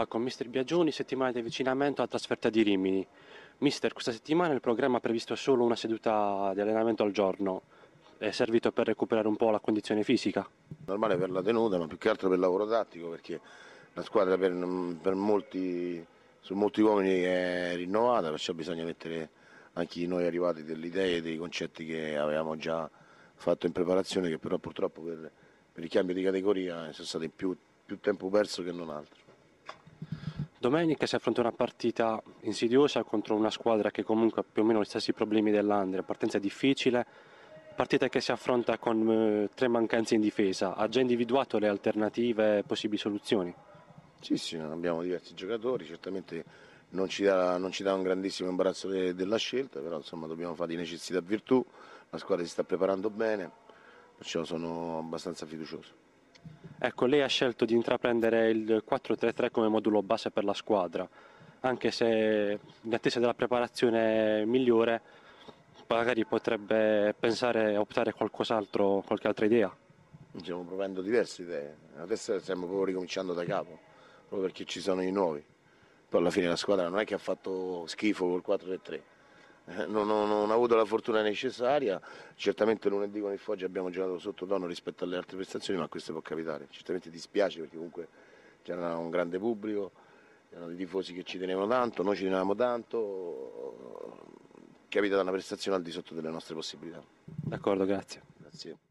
Ah, con Mister Biagioni, settimana di avvicinamento alla trasferta di Rimini. Mister, questa settimana il programma ha previsto solo una seduta di allenamento al giorno. È servito per recuperare un po' la condizione fisica? Normale per la tenuta, ma più che altro per il lavoro tattico, perché la squadra per, per molti, su molti uomini è rinnovata, perciò bisogna mettere anche noi arrivati delle idee e dei concetti che avevamo già fatto in preparazione, che però purtroppo per, per il cambio di categoria sono stati più, più tempo perso che non altro. Domenica si affronta una partita insidiosa contro una squadra che comunque ha più o meno gli stessi problemi dell'Andria, partenza difficile, partita che si affronta con eh, tre mancanze in difesa. Ha già individuato le alternative e possibili soluzioni? Sì, sì, abbiamo diversi giocatori, certamente non ci dà, non ci dà un grandissimo imbarazzo de, della scelta, però insomma dobbiamo fare di necessità virtù, la squadra si sta preparando bene, perciò sono abbastanza fiducioso. Ecco, lei ha scelto di intraprendere il 4-3-3 come modulo base per la squadra, anche se in attesa della preparazione migliore magari potrebbe pensare a optare qualcos'altro, qualche altra idea. Stiamo provando diverse idee, adesso stiamo proprio ricominciando da capo, proprio perché ci sono i nuovi. Poi alla fine la squadra non è che ha fatto schifo col 4-3-3, eh, non, non, non, ho avuto la fortuna necessaria, certamente lunedì con il Foggia abbiamo giocato sotto tono rispetto alle altre prestazioni, ma questo può capitare, certamente dispiace perché comunque c'era un grande pubblico, erano dei tifosi che ci tenevano tanto, noi ci tenevamo tanto, capita da una prestazione al di sotto delle nostre possibilità. D'accordo, grazie. grazie.